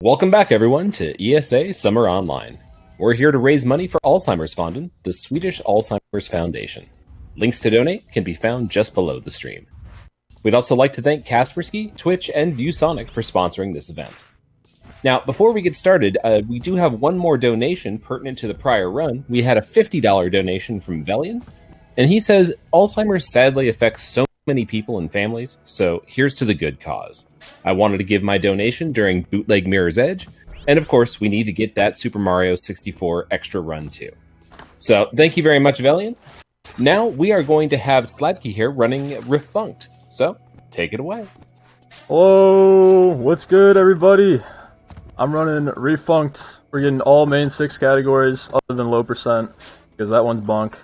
Welcome back, everyone, to ESA Summer Online. We're here to raise money for Alzheimer's Fonden, the Swedish Alzheimer's Foundation. Links to donate can be found just below the stream. We'd also like to thank Kaspersky, Twitch, and ViewSonic for sponsoring this event. Now, before we get started, uh, we do have one more donation pertinent to the prior run. We had a $50 donation from Velian, and he says Alzheimer's sadly affects so many people and families, so here's to the good cause. I wanted to give my donation during Bootleg Mirror's Edge, and of course, we need to get that Super Mario 64 extra run too. So, thank you very much, Velian. Now we are going to have sladke here running Refunct. So, take it away. Hello, what's good, everybody? I'm running Refunct. We're getting all main six categories other than low percent because that one's bunk.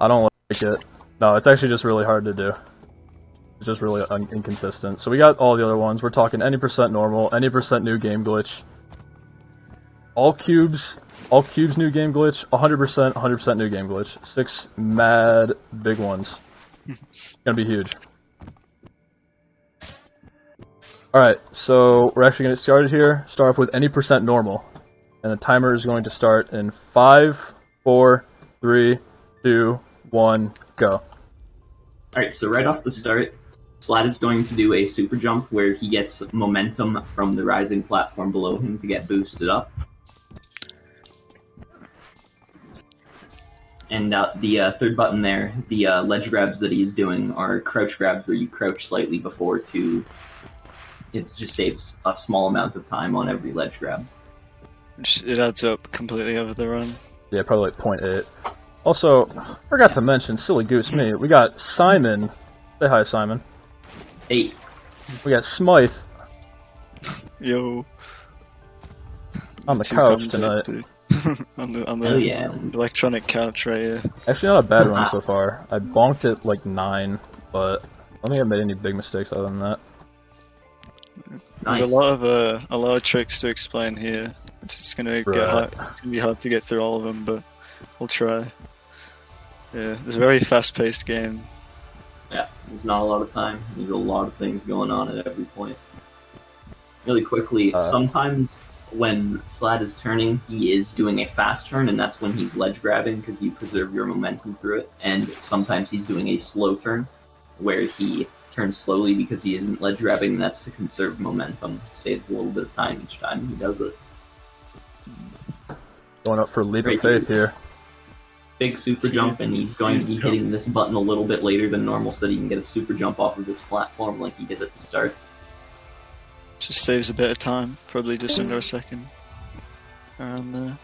I don't like it. No, it's actually just really hard to do. It's just really un- inconsistent. So we got all the other ones. We're talking any percent normal, any percent new game glitch, all cubes, all cubes new game glitch, 100%, 100% new game glitch. Six mad big ones. Gonna be huge. Alright, so we're actually gonna get started here. Start off with any percent normal. And the timer is going to start in five, four, three, two, one, go. Alright, so right off the start, Slad is going to do a super jump where he gets momentum from the rising platform below him to get boosted up. And uh, the uh, third button there, the uh, ledge grabs that he's doing are crouch grabs where you crouch slightly before to. It just saves a small amount of time on every ledge grab. It adds up completely over the run. Yeah, probably like point eight. Also, forgot to mention, silly goose me, we got Simon. Say hi, Simon. Eight. We got Smythe Yo. on the Two couch tonight. on the on the Hell yeah. electronic couch right here. Actually, not a bad run so far. I bonked it like nine, but I don't think I made any big mistakes other than that. Nice. There's a lot of uh, a lot of tricks to explain here. It's just gonna Right. get hard. It's gonna be hard to get through all of them, but we'll try. Yeah, it's a very fast-paced game. There's not a lot of time. There's a lot of things going on at every point. Really quickly, Uh, sometimes when Slad is turning, he is doing a fast turn, and that's when he's ledge grabbing because you preserve your momentum through it. And sometimes he's doing a slow turn, where he turns slowly because he isn't ledge grabbing, and that's to conserve momentum. Saves a little bit of time each time he does it. Going up for leap of faith here. Big super jump, and he's going to be hitting this button a little bit later than normal so that he can get a super jump off of this platform like he did at the start. Just saves a bit of time, probably just under a second. Around there.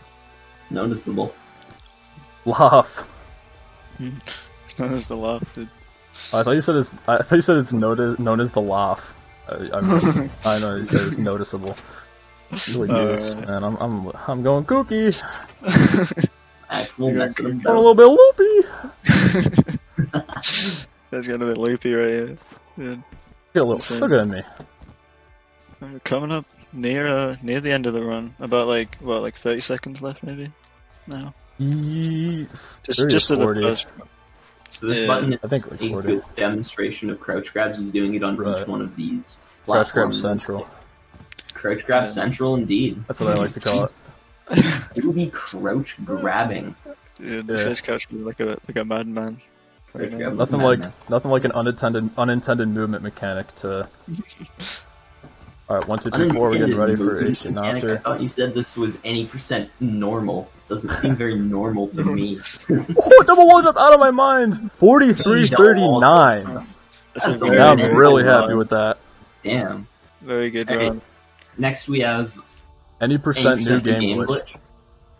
It's noticeable. Laugh. it's known as the laugh, dude. I thought you said it's. I thought you said it's noti- known as the laugh. I, I, I know you said it's noticeable. Silly Uh, goose, and I'm I'm I'm going kooky. Actual You're mess going of Going a little bit loopy. That's gonna be loopy right here. Dude. Get a little Insane. sugar in me. We're coming up near uh, near the end of the run. About like what, like thirty seconds left, maybe. No, Yee- just just to the first. So this Yeah. button is I think a good demonstration of crouch grabs. He's doing it on Right. each one of these. Crouch grab central. Crouch grab Yeah. central, indeed. That's what I like to call it. It would be crouch grabbing. Dude, this Yeah. is couch me like a like a madman. Right. Nothing madness. like nothing like an unintended unintended movement mechanic to. All right, one, two, three, four. We're getting ready for Unintended Asian mechanic. I thought you said this was any percent normal. Doesn't seem very normal to me. Oh, double one jump out of my mind. Forty-three, thirty-nine. That's, That's a a very, Now I'm really happy with that. Damn. very good Alright. run. Next we have Any percent new game glitch.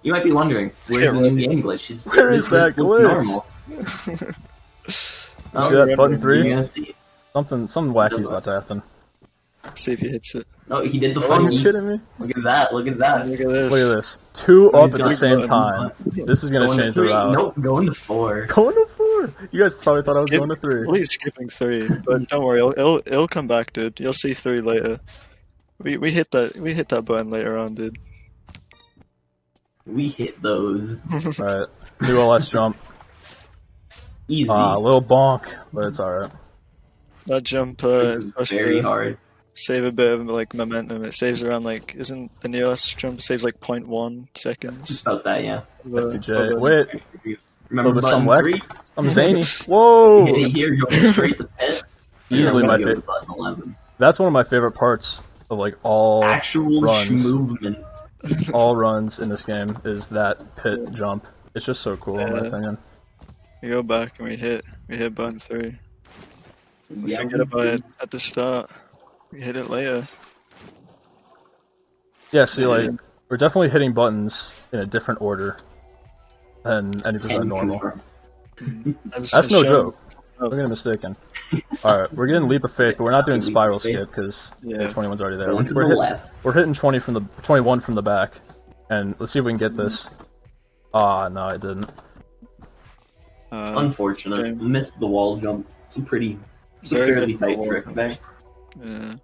You might be wondering, where's Yeah, the right. new game glitch? It- Where this is that list looks glitch? Normal. Oh, See that oh, button three? You're see. Something, something wacky's about to happen. See if he hits it. No, he did the Are you kidding me? look at that! Look at that! Look at this. Look at this. Two Oh, up at the same buttons. time. This is gonna Going to change the three. route. Nope, going to four. Going to four. You guys probably thought I was Skip- going to three. At least skipping three, but don't worry, it'll, it'll it'll come back, dude. You'll see three later. We we hit that we hit that button later on, dude. We hit those Alright. New LS jump. easy. Ah, a little bonk, but it's alright. That jump uh, is supposed very to hard. save a bit of like momentum. It saves around like isn't the nearest jump saves like 0.1 seconds. About that, yeah. of a- FPJ. of Wait, Remember button some three? I'm zany. Hit it Whoa! here, go straight to pit. and Easily my go to fa- button 11. That's one of my favorite parts of like all Actual runs. movement. all runs in this game is that pit jump. It's just so cool in my Yeah. opinion. We go back and we hit we hit button three. We Yeah, forget about it at the start. We hit it later. Yeah, see, like we're definitely hitting buttons in a different order than any percent normal. confirm. As- That's no shown- joke. Oh. Don't get mistaken. All right, we're getting leap of faith, but we're not doing spiral skip because Yeah. 21's already there. Going to We're, the hit- left. we're hitting 20 from the 21 from the back, and let's see if we can get this. Ah, no, I didn't. Uh, Unfortunate. shame. Missed the wall jump. It's a pretty, it's a fairly tight trick jump. there. yeah.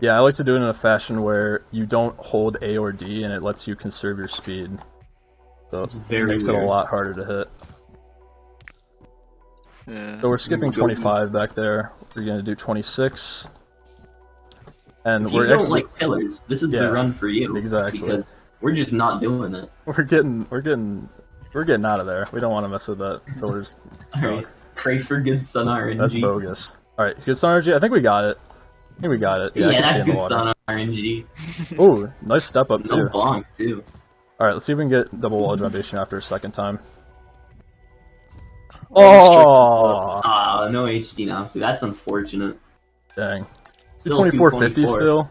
Yeah, I like to do it in a fashion where you don't hold A or D, and it lets you conserve your speed. So It's it very makes it a lot harder to hit. Yeah. So we're skipping 25 back there. We're gonna do 26, and If you we're don't actually, like pillars, this is Yeah, the run for you. exactly. Because we're just not doing it. we're getting we're getting we're getting out of there. We don't want to mess with that pillars. Alright. Pray for good sun RNG. That's bogus. All right, good synergy. I think we got it. I think we got it. Yeah, Yeah, I can see that's in the good sun RNG. Oh, nice step up No too. bonk, too. All right, let's see if we can get double wall jump Asian after a second time. Oh, Oh, Ah, no HD now. See, That's unfortunate. dang. Still 2450 still. All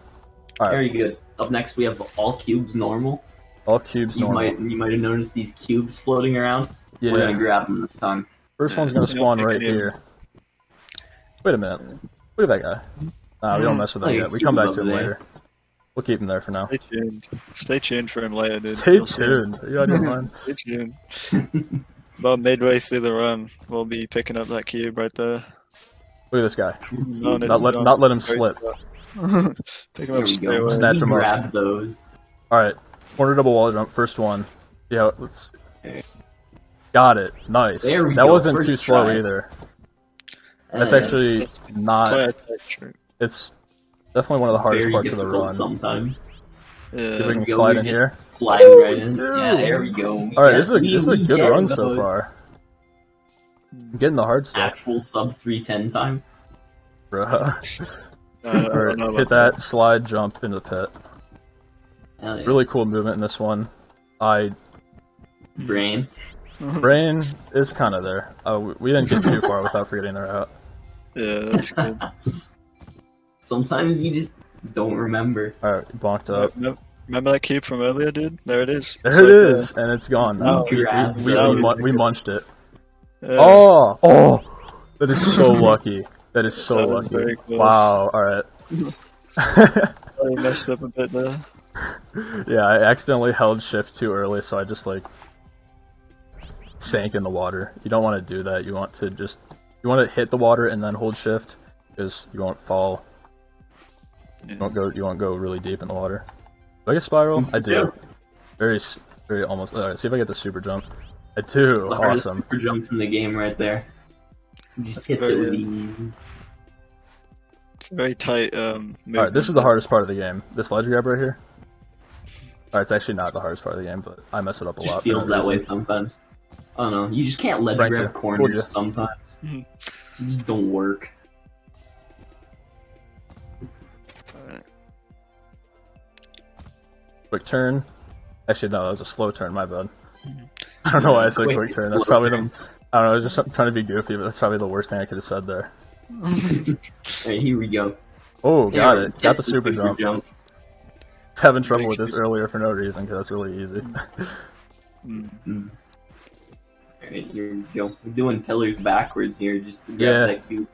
right, Very good. Up next, we have all cubes normal. all cubes You normal. might you might have noticed these cubes floating around. Yeah. We're gonna grab them this time. first one's gonna spawn right here. Wait a minute. Look at that guy. Nah, we don't mess with him yet. We come back to him there. later. We'll keep him there for now. Stay tuned. Stay tuned for him later, dude. Stay You'll tuned. Are you out of your mind? Stay tuned. About midway through the run, we'll be picking up that cube right there. Look at this guy. Mm-hmm. Oh, no, no, Not let- not let him slip. slow. Pick him There up we straight go. away. Snatch We him up. Grab those. All right, corner double wall jump, first one. Yeah, let's. Okay. Got it. Nice. There we that go, wasn't first too slow try. either. That's actually not. Quite a. It's definitely one of the hardest very parts of the run. Sometimes. If we Yeah. can There we go, slide in just here. Sliding right in. Dude. Yeah, there we go. All right, get- this is a, we- this is a good get run so far. I'm getting the hard stuff, Actual sub three ten time. bro. Uh, I Alright, hit about that slide, jump into the pit. Yeah. Really cool movement in this one. I brain. brain is kind of there. Uh, we- we didn't get too far without forgetting their out. Yeah, that's good. Sometimes you just don't remember. All right, bonked up. Remember- Remember that cube from earlier, dude? There it is. There It's it right there. is, and it's gone now. We, we, we, mun- we munched it. Yeah. Oh, oh, that is so lucky. That is so That lucky. very. Wow. All right. I messed up a bit there. yeah, I accidentally held shift too early, so I just like sank in the water. You don't want to do that. You want to just you want to hit the water and then hold shift because you won't fall. You won't go. You won't go really deep in the water. Do I get spiral? I do. Yeah. Very, very almost. All right. See if I get the super jump. I do. It's Awesome. super jump in the game right there. Just hits it with ease. It's very tight. Um, All right. This is the hardest part of the game. This ledge grab right here. All right. It's actually not the hardest part of the game, but I mess it up a Just lot. feels no that way sometimes. I don't know. You just can't let Right grab there. Told corners ya. sometimes. Mhm. You just don't work. Quick turn. Actually, no, that was a slow turn. My bad. I don't know why I said Quick, quick turn. That's probably turn. the. I don't know. I was just trying to be goofy, but that's probably the worst thing I could have said there. Alright, here we go. Oh, got There, it. Got the gets super, jump. jump. Having trouble with Makes this earlier for no reason because that's really easy. Mm. Mm. Alright, here we go. We're doing pillars backwards here just to grab Yeah. that cube.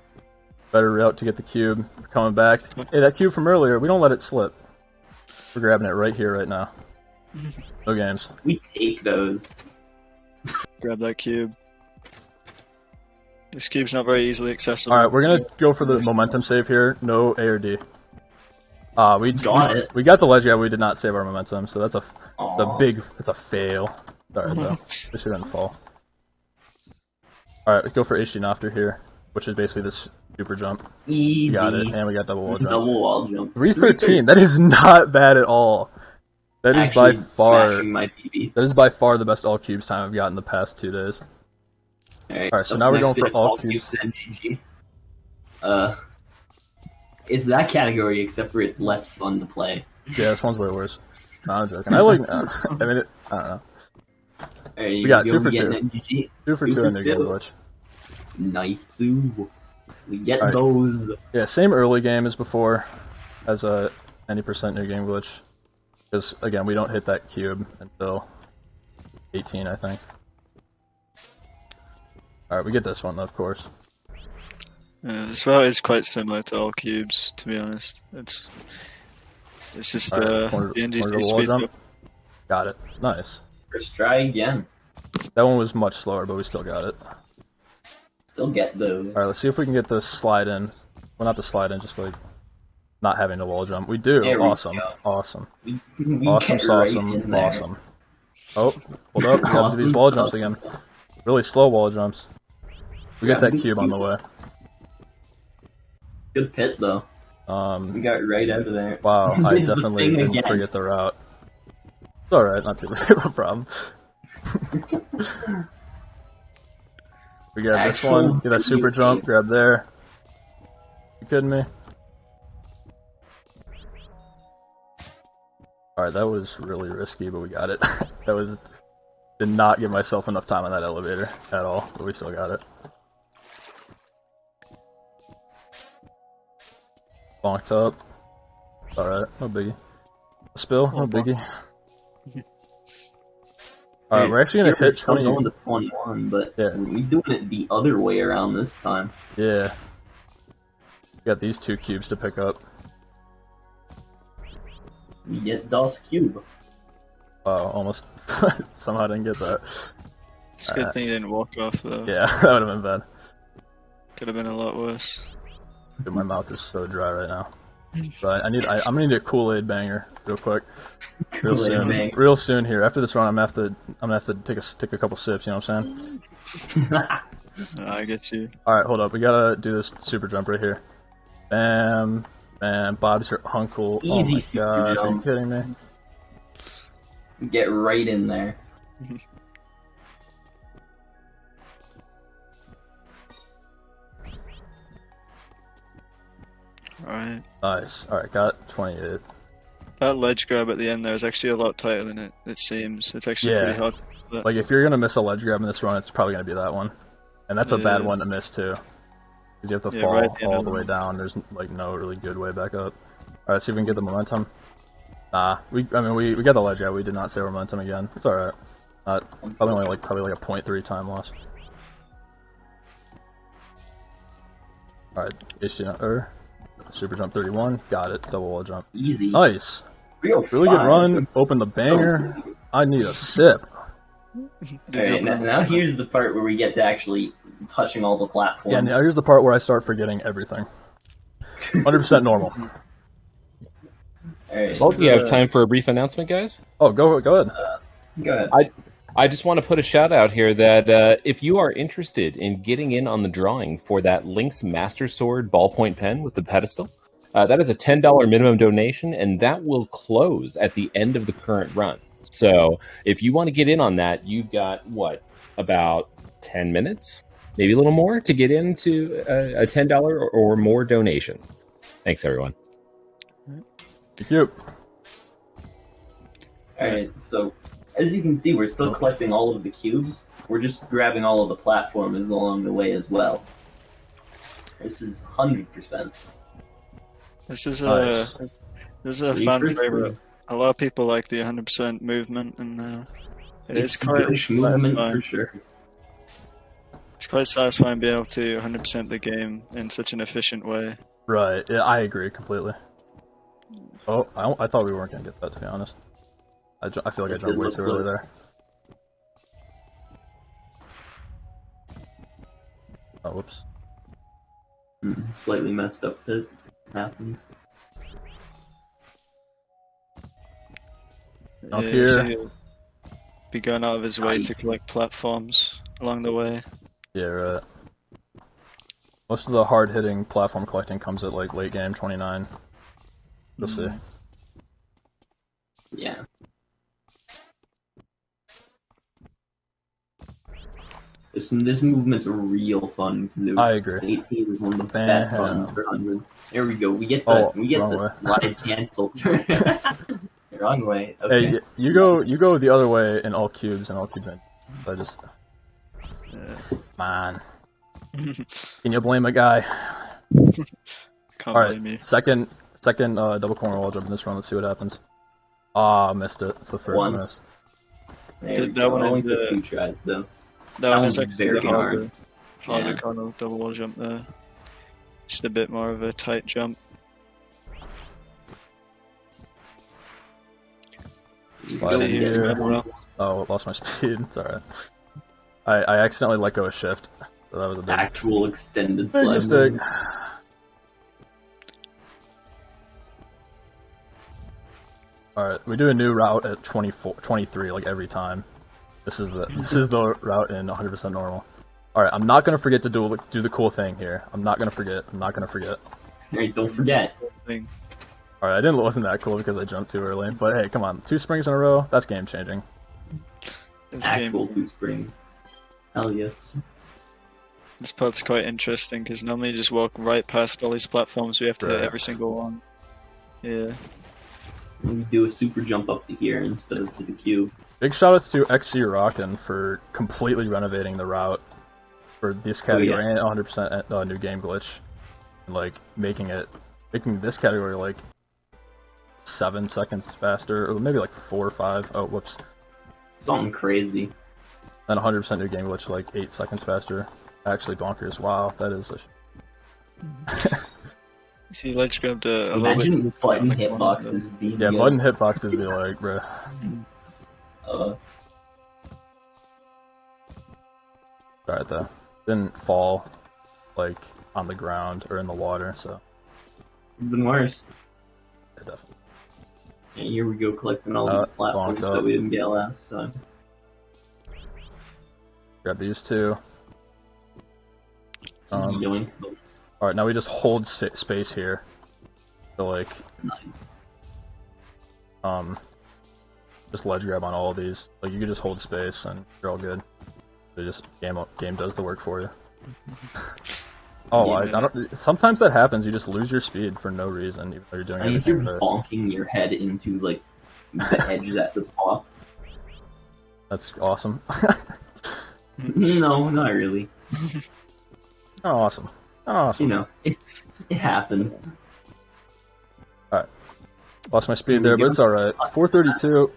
Better route to get the cube. We're coming back. Hey, that cube from earlier. We don't let it slip. We're grabbing it right here, right now. No games. We take those. Grab that cube. This cube's not very easily accessible. All right, we're gonna go for the momentum save here. No A or D. Uh, we Got we, it. We got the ledge. Yeah, we did not save our momentum, so that's a the Aw. big. It's a fail. Sorry, though. This didn't fall. All right, we go for Ishin after here, which is basically this Super jump. Easy. Got it. And we got double wall jump. Double wall jump. 313. That is not bad at all. That is by far my PB. that is by far the best all cubes time I've got in the past two days. Alright, Alright, so now we're going for all cubes. NGG. Uh, it's that category, except for it's less fun to play. Yeah, this one's way worse. No, I'm joking. I like. Uh, I mean, it, I don't know. Alright, you got go two for NGG. Two for Two two for in two. Glitch. Nice. We get Alright. those. Yeah, same early game as before, as a any percent New Game Glitch. Because again, we don't hit that cube until 18, I think. All right, we get this one, of course. Yeah, this route is quite similar to all cubes, to be honest. It's it's just Alright, uh, corner- the corner NGG speed jump. Got it. Nice. First try again. That one was much slower, but we still got it. Still get those. All right, let's see if we can get the slide in. Well, not the slide in, just like not having the wall jump. We do. We awesome. go. Awesome. We, we Awesome. get right Awesome. awesome. Oh, hold up. We gotta do these wall jumps again. Really slow wall jumps. We Yeah, get that we cube on the way. Good pit though. We Um, got right out of there. wow, I definitely didn't again. forget the route. It's alright, not too big of a problem. we grab this one, get that super jump, grab there. You kidding me? Alright, that was really risky, but we got it. that was did not give myself enough time on that elevator at all, but we still got it. Bonked up. Alright, no biggie. Spill, no biggie. Alright, we're actually gonna hit still 20. going to 21, but Yeah. we're doing it the other way around this time. Yeah. Got these two cubes to pick up. We get DOS Cube. Wow, almost somehow didn't get that. It's a good thing you didn't walk off though. Yeah, that would have been bad. Could have been a lot worse. Dude, my mouth is so dry right now. So I, need. I, I'm gonna need a Kool Aid banger real quick, real Kool-Aid soon, bang. real soon here. After this run, I'm gonna have to. I'm gonna have to take a take a couple sips. You know what I'm saying? I get you. All right, hold up. We gotta do this super jump right here. Bam, bam. Bob's your uncle. oh Easy my super god, are you jump. kidding me? Get right in there. Alright. Nice. All right, got 28. That ledge grab at the end there is actually a lot tighter than it, it seems. It's actually Yeah. pretty hard. Like if you're gonna miss a ledge grab in this run, it's probably gonna be that one, and that's a bad one to miss too, because you have to Yeah, fall right the all the way down. There's like no really good way back up. All right, see if we can get the momentum. Nah, we. I mean, we we got the ledge grab. We did not save our momentum again. It's all right. Not probably only like probably like a 0.3 time loss. All right, issue er, super jump 31. Got it. Double wall jump. Easy. Nice. Real Really good run. Open the banger. I need a sip. Alright, now, now here's the part where we get to actually touching all the platforms. Yeah, now here's the part where I start forgetting everything. 100% normal. Alright, Well, do you have uh, time for a brief announcement, guys? Oh, go go ahead. go ahead. I just want to put a shout out here that uh, if you are interested in getting in on the drawing for that Link's Master Sword ballpoint pen with the pedestal, uh, that is a $10 minimum donation, and that will close at the end of the current run. So if you want to get in on that, you've got what, about 10 minutes, maybe a little more to get into a, a $10 or, or more donation. Thanks, everyone. Thank you. Alright, so as you can see, we're still collecting all of the cubes. We're just grabbing all of the platforms along the way as well. This is 100%. This is a Nice. this is a Three fan favorite. A lot of people like the 100% movement, and uh, it is It's quite good movement satisfying. for sure. It's quite satisfying being able to 100% the game in such an efficient way. Right. Yeah, I agree completely. Oh, I, I thought we weren't going to get that, to be honest. I, I feel like I jumped way look too early there. Oh, whoops. Hmm, Slightly messed up pit. Happens. Up Yeah, here. so be going out of his way to collect platforms along the way. Yeah, right. Most of the hard hitting platform collecting comes at like late game 29. We'll see. Yeah. This this movement's real fun to do. I agree. 18 is one of the best Bam. buttons for 100. There we go. We get the Oh, we get the way. slide cancel turn. wrong way. Hey, Okay. y- you go you go the other way in all cubes and all cubes in. I just Yeah. man. Can you blame a guy? Can't All right, blame you. second second uh, double corner wall jump in this run. Let's see what happens. Ah, missed it. It's the first One. miss. There That- we that go. one Only the- took two tries though. That, that one one's is actually very the harder, hard. harder Yeah. kind of double wall jump there. Just a bit more of a tight jump. Slide See in here, here. remember? Oh, lost my speed. It's alright. I, I accidentally let go of shift. So that was a big, Actual extended slide. mistake. Alright, we do a new route at 24, 23, like every time. This is the this is the route in 100% normal. Alright, I'm not gonna forget to do do the cool thing here. I'm not gonna forget. I'm not gonna forget. Alright, don't forget. Alright, I didn't it wasn't that cool because I jumped too early. But hey, come on, two springs in a row. That's game changing. This game, Actual two spring. Hell yes. this part's quite interesting because normally you just walk right past all these platforms. We have to hit every single one. Yeah. We do a super jump up to here instead of to the cube. Big shoutouts to XC Rockin for completely renovating the route for this category yeah. and 100% uh, new game glitch, and like making it making this category like seven seconds faster, or maybe like four or five. Oh, whoops. Something crazy. And 100% new game glitch like eight seconds faster. Actually, bonkers. Wow, that is. A... See, ledge grabbed a, a little bit. Imagine too button hitboxes being Yeah, button hitboxes be like, bruh. Uh, Alright though. Didn't fall like on the ground or in the water, so even worse. yeah, definitely. And here we go collecting all Uh, these platforms that we didn't get last time. Grab these two. Um, Yoink. All right, now we just hold space here. So like, Nice. um, just ledge grab on all of these. Like you can just hold space and you're all good. So just game game does the work for you. oh, I, I don't. Sometimes that happens. You just lose your speed for no reason, even though you're doing I mean, you're. But bonking your head into like the edges at the top. that's awesome. no, not really. oh, awesome. Oh, You know, it, it happens. Lost my speed there, but it's all right. 432,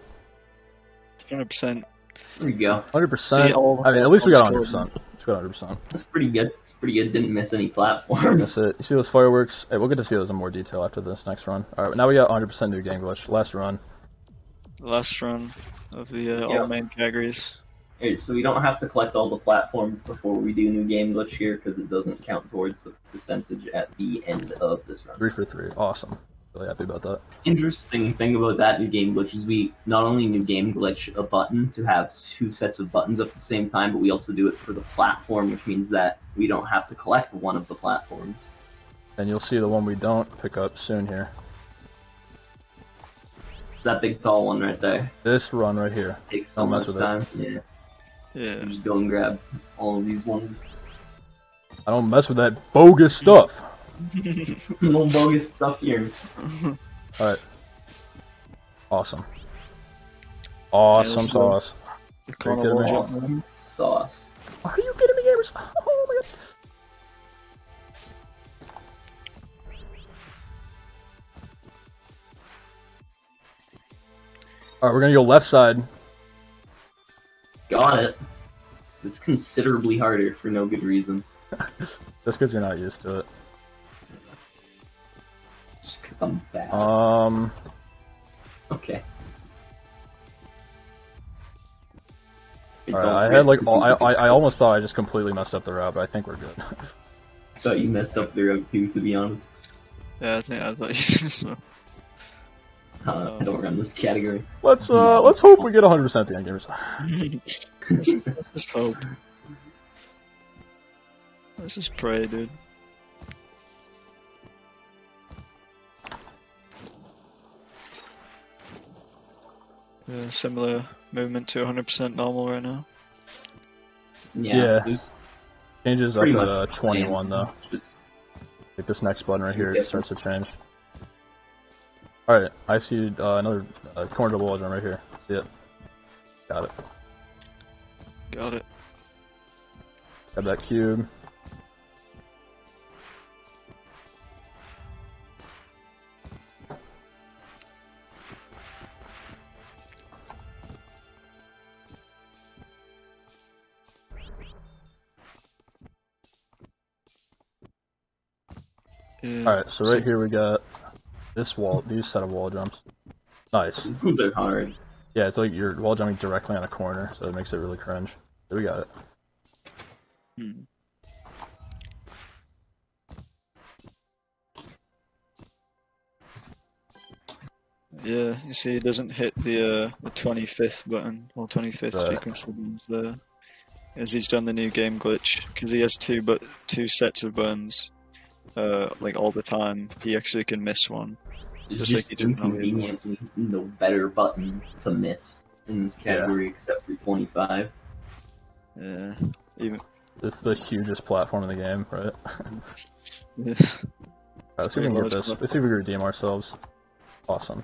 100%. There we go. 100. See, percent all- I mean, at least we got 100. percent We got 100. percent That's pretty good. It's pretty good. Didn't miss any platforms. That's it. You see those fireworks? Hey, we'll get to see those in more detail after this next run. All right, now we got 100% new game glitch. Last run. The last run of the uh, Yeah. all main categories. So we don't have to collect all the platforms before we do new game glitch here because it doesn't count towards the percentage at the end of this run. Three for three. Awesome. Really happy about that. Interesting thing about that new game glitch is we not only new game glitch a button to have two sets of buttons up at the same time, but we also do it for the platform, which means that we don't have to collect one of the platforms. And you'll see the one we don't pick up soon here. It's that big tall one right there. This run right here. takes so Don't much with it. time. Yeah, Yeah. just go and grab all of these ones. I don't mess with that bogus stuff. no bogus stuff here. All right. Awesome. Awesome let's sauce. The Very corner good, wall man. jump. Awesome sauce. Are you kidding me, gamers? Oh my god. Alright, we're gonna go left side. Got it. It's considerably harder for no good reason. Just because you're not used to it. Just because I'm bad. Um, okay. Wait, alright, I had like all, I, I I almost thought I just completely messed up the route, but I think we're good. I thought you messed up the route too, to be honest. Yeah, I think I thought you did as well. Uh, uh, I don't run this category. Let's uh, let's hope we get 100 percent the end gamers. let's, just, let's just hope. Let's just pray, dude. Yeah, similar movement to 100% normal right now. Yeah. yeah. Changes up at uh, 21 though. Like this next button right here, it starts to change. Alright, I see uh, another uh, corner double wall jump right here. See it. Got it. Got it. Got that cube. Alright, so right here we got this wall, these set of wall jumps. Nice. These moves are hard. Yeah, it's like you're wall jumping directly on a corner, so it makes it really cringe. There we got it. Hmm. Yeah, you see, it doesn't hit the uh, the 25th button or 25th Right. sequence of buttons there, as he's done the new game glitch because he has two but two sets of buttons, uh, like all the time. He actually can miss one. It's Just just like you didn't know inconveniently no better button to miss in this category except for 25. Yeah, even It's the hugest platform in the game, right? yeah. Alright, let's see if we can get large this. Let's see if we can redeem ourselves. Awesome.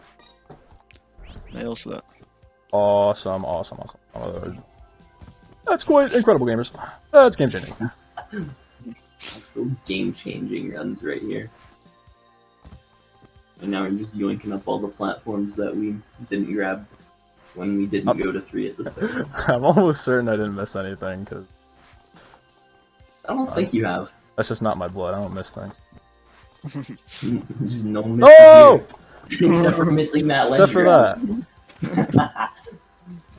nails that. Awesome, awesome, awesome. That's quite incredible, gamers. That's game changing. Game changing runs right here. And now we're just yoinking up all the platforms that we didn't grab when we didn't Up. go to three at the start. I'm almost certain I didn't miss anything because I don't think um, you have. that's just not my blood. I don't miss things. Just no missing No! here. Except for missing that ledge Except for grab. that.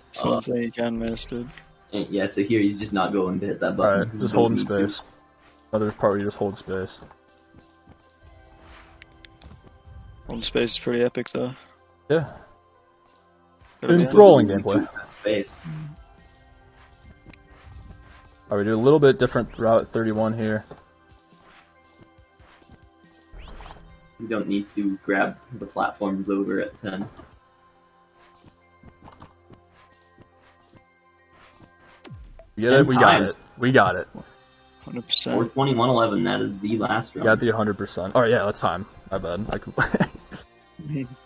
It's one thing you can miss, dude. Uh, yeah, so here he's just not going to hit that button. Alright, just holding space. to. Space. Another part where you just hold space. On space is pretty epic though. Yeah. Gotta Enthralling You gameplay. do that Space. Alright, we do a little bit different route 31 here. You don't need to grab the platforms over at 10. We get it, we got it. We got it. Hundred Or percent. 2111, that is the last We round. got the 100%. Alright, yeah, that's time. My bad. I could...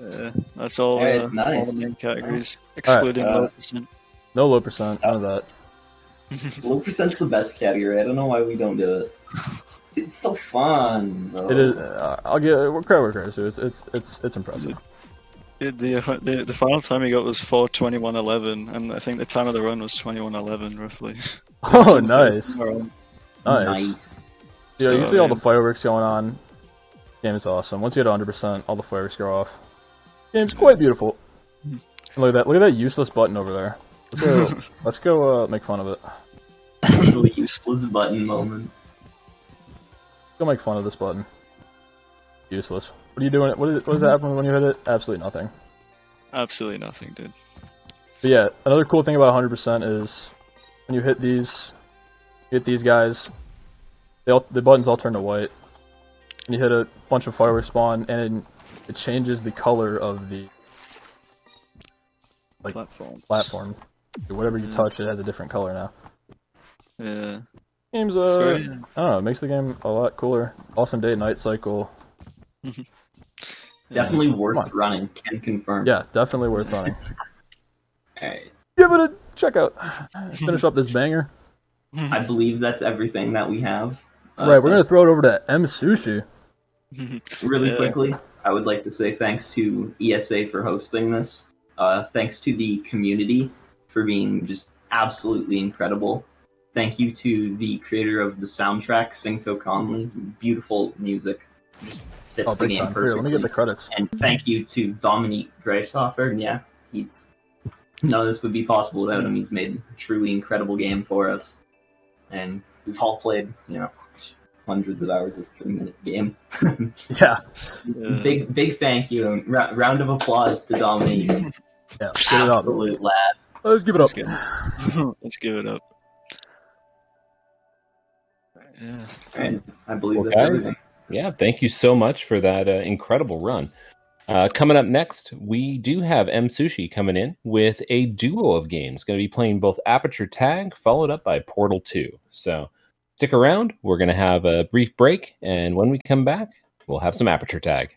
Yeah, that's all. Alright, uh, all the main categories, excluding uh, low percent. no low percent, none of that. Low percent's the best category. I don't know why we don't do it. It's, it's so fun. Though. It is. Uh, I'll give it credit where credit's due. It's it's it's it's impressive. It- the, uh, the the final time he got was four twenty one eleven, and I think the time of the run was twenty one eleven roughly. Oh, nice, nice. nice. Yeah, you So, see all the fireworks going on. Game is awesome. Once you hit 100, percent all the fireworks go off. Game's quite beautiful. And look at that! Look at that useless button over there. Let's go. let's go uh, make fun of it. Actually useless button moment. Go make fun of this button. Useless. What are you doing? What is what does that happen when you hit it? Absolutely nothing. Absolutely nothing, dude. But yeah, another cool thing about 100% is when you hit these, you hit these guys, they all, the buttons all turn to white. And you hit a bunch of fireworks spawn, and it changes the color of the Like, Platform. platform. Whatever you Yeah. touch, it has a different color now. Yeah. Game's uh, I don't know, it makes the game a lot cooler. Awesome day night cycle. Definitely worth Come running. Can confirm. Yeah, definitely worth running. Alright. Give it a check out. Finish up this banger. I believe that's everything that we have. Uh, right, we're gonna throw it over to M Sushi. really Yeah. quickly, I would like to say thanks to ESA for hosting this. Uh, thanks to the community for being just absolutely incredible. Thank you to the creator of the soundtrack, Singto Conley. Beautiful music. Just fits Oh, the game time. perfectly. Here, let me get the credits. And thank you to Dominique Grieshofer. Yeah, he's none of this would be possible without him. He's made a truly incredible game for us, and we've all played, you know, hundreds of hours of three-minute game. Yeah, Yeah. Big big thank you and ra- round of applause to Dominique. yeah. Let's it up. Absolute lad. Let's give it up. Let's go. Let's give it up. Yeah. And I believe Well, that's guys, everything. Yeah, thank you so much for that uh, incredible run. Uh, coming up next, we do have M Sushi coming in with a duo of games. Going to be playing both Aperture Tag, followed up by Portal 2. So stick around. We're going to have a brief break, and when we come back, we'll have some Aperture Tag.